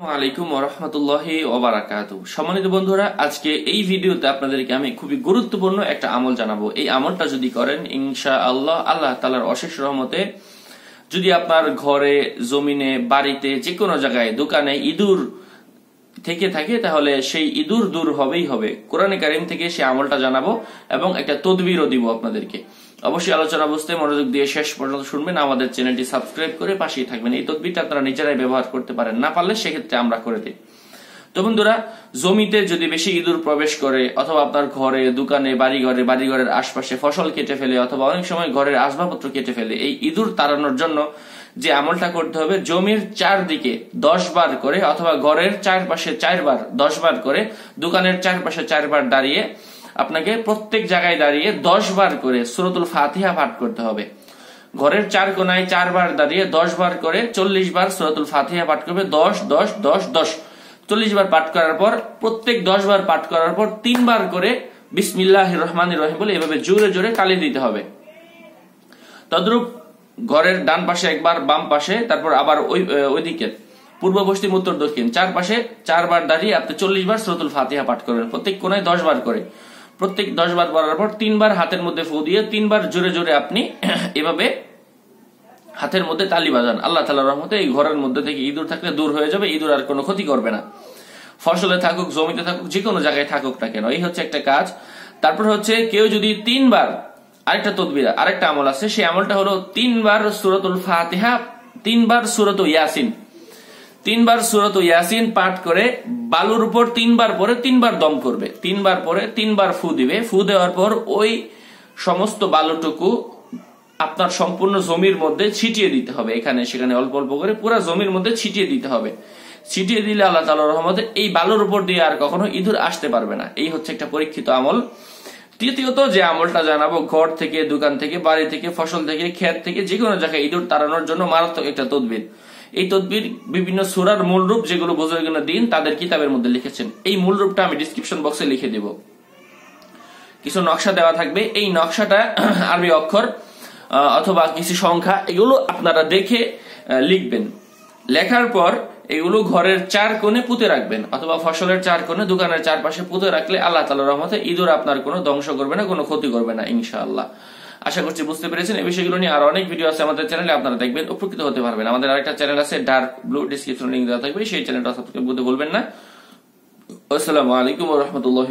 আলাইকুম রহমতুল্লাহ ওবারাকাত সম্মানিত বন্ধুরা, আজকে এই ভিডিওতে আপনাদেরকে আমি খুবই গুরুত্বপূর্ণ একটা আমল জানাব। এই আমলটা যদি করেন ইনশা আল্লাহ আল্লাহ তালার অশেষ রহমতে যদি আপনার ঘরে, জমিনে, বাড়িতে যে কোনো জায়গায়, দোকানে, ইঁদুর থেকে থাকে, তাহলে সেই ইঁদুর দূর হবেই হবে। কোরআনে কারিম থেকে সেই আমলটা জানাব এবং একটা তদবিরও দিব আপনাদেরকে। অবশ্যই আলোচনা বুঝতে মনোযোগ দিয়ে শেষ পর্যন্ত শুনবেন। আমাদের চ্যানেলটি সাবস্ক্রাইব করে পাশেই থাকবেন। এই তদবিরটা আপনারা নিজেরাই ব্যবহার করতে পারেন। না পারলে সেক্ষেত্রে আমরা করে দিই। তো বন্ধুরা, জমিতে যদি বেশি ইঁদুর প্রবেশ করে, অথবা আপনার ঘরে, দোকানে বাড়ি ঘরে বাড়ি ঘরের আশপাশে ফসল কেটে ফেলে, অথবা অনেক সময় ঘরের আসবাবপত্র কেটে ফেলে, এই ইঁদুর তাড়ানোর জন্য যে আমলটা করতে হবে, জমির চারদিকে দশ বার করে, অথবা ঘরের চারপাশে চারবার দশ বার করে, দোকানের চারপাশে চারবার দাঁড়িয়ে আপনাকে প্রত্যেক জায়গায় দাঁড়িয়ে দশ বার করে সুরতুল ফাতিহা পাঠ করতে হবে। ঘরের চার কোনায় চারবার দাঁড়িয়ে দশ বার করে চল্লিশ বার সুরতুল ফাতিহা পাঠ করবে, দশ দশ দশ দশ। চল্লিশ বার পাঠ করার পর, প্রত্যেক দশ বার পাঠ করার পর, তিনবার করে বিসমিল্লাহ রহমান রহিম বলে এভাবে জোরে জোরে কালি দিতে হবে। তদ্রূপ ঘরের ডান পাশে একবার, বাম পাশে, তারপর আবার ওই ওইদিকে। পূর্ব, পশ্চিম, উত্তর, দক্ষিণ। চার পাশে চারবার দাঁড়িয়ে আপনি চল্লিশ বার সুরতুল ফাতিহা পাঠ করবেন প্রত্যেক কোনায় দশ বার করে। প্রত্যেক দশ বার পড়ার পর তিনবার হাতের মধ্যে ফু দিয়ে তিনবার জোরে জোরে আপনি এভাবে হাতের মধ্যে তালি বাজান। আল্লাহ তালা রহমতে এই ঘরের মধ্যে থেকে ইঁদুর থাকলে দূর হয়ে যাবে, ইঁদুর আর কোনো ক্ষতি করবে না। ফসলে থাকুক, জমিতে থাকুক, যে কোনো জায়গায় থাকুক না কেন, এই হচ্ছে একটা কাজ। তারপর হচ্ছে কেউ যদি তিনবার আরেকটা তদবির, আরেকটা আমল আছে, সেই আমলটা হলো তিনবার সুরতুল ফাতিহা, তিনবার সুরত ইয়াসিন। তিনবার সুরত ইয়াসিন পাঠ করে বালুর উপর তিনবার পরে তিনবার দম করবে। তিনবার পরে তিনবার ফু দিবে। ফু দেওয়ার পর ওই সমস্ত বালুটুকু আপনার সম্পূর্ণ জমির মধ্যে ছিটিয়ে দিতে হবে। এখানে, সেখানে অল্প অল্প করে পুরো জমির মধ্যে ছিটিয়ে দিতে হবে। ছিটিয়ে দিলে আল্লাহ তালা রহমতে এই বালুর উপর দিয়ে আর কখনো ইঁদুর আসতে পারবে না। এই হচ্ছে একটা পরীক্ষিত আমল। তৃতীয়ত, যে আমলটা জানাব, ঘর থেকে, দোকান থেকে, বাড়ি থেকে, ফসল থেকে, ক্ষেত থেকে যে কোনো জায়গায় ইঁদুর তাড়ানোর জন্য মারাত্মক একটা তদবির। এই তদবির বিভিন্ন সুরার মূল রূপ যেগুলো বুজুর্গিনা দিন, তাদের কিতাবের মধ্যে লিখেছেন। এই মূল রূপটা আমি ডিসক্রিপশন বক্সে লিখে দেব। কিছু নকশা দেওয়া থাকবে। এই নকশাটা আরবি অক্ষর। অথবা কিছু সংখ্যা, এগুলো আপনারা দেখে লিখবেন। লেখার পর এগুলো ঘরের চার কোণে পুঁতে রাখবেন, অথবা ফসলের চার কোণে, দোকানের চারপাশে পুঁতে রাখলে আল্লাহ তালা রহমতে ইঁদুর আপনার কোনো ধ্বংস করবে না, কোনো ক্ষতি করবে না, ইনশাআল্লাহ। আশা করছি বুঝতে পেরেছেন এই বিষয়গুলো নিয়ে আরও অনেক ভিডিও আছে আমাদের চ্যানেলে আপনারা দেখবেন, উপকৃত হতে পারবেন। আমাদের আরেকটা চ্যানেল আছে ডার্ক ব্লু ডিসক্রিপশন লিঙ্ক দেওয়া থাকবে, সেই চ্যানেলটা সাবস্ক্রাইব করতে বলবেন না। আসসালামু আলাইকুম রহমতুল্লাহ